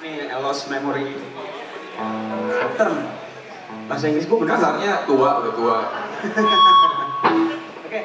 nih, I lost memory. Eh, Term. Bahasa Inggris gue bener. Kasarnya tua, udah tua. Oke,